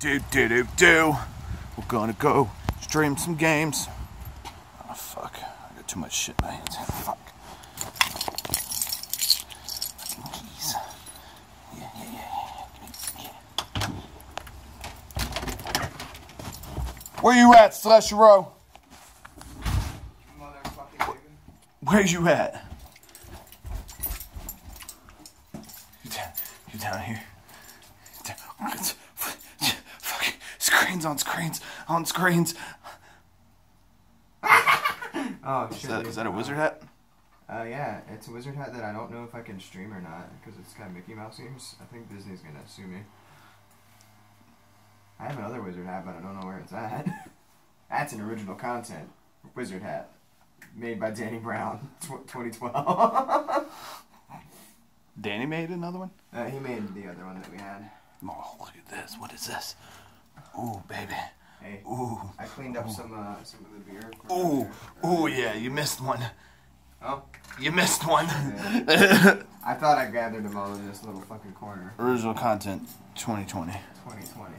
Do do do do. We're gonna go stream some games. Oh fuck! I got too much shit in my hands. Fuck. Fucking keys. Yeah, yeah, yeah, yeah. Where you at, Slasher Row? Where you at? You down, you down here? Down- Fucking screens on screens on screens. Oh Is that, is that a wizard hat? Uh, yeah, it's a wizard hat that I don't know if I can stream or not because it's got Mickey Mouse ears. I think Disney's gonna sue me. I have another wizard hat, but I don't know where it's at. That's an original content wizard hat made by Danny Brown, tw- 2012. Danny made another one? uh, he made the other one that we had. Oh, look at this. What is this? Ooh, baby. Hey, Ooh. I cleaned up some uh, some of the beer. Ooh. Ooh, yeah, you missed one. Oh, You missed one. I thought I gathered them all in this little fucking corner. Original content 2020. 2020.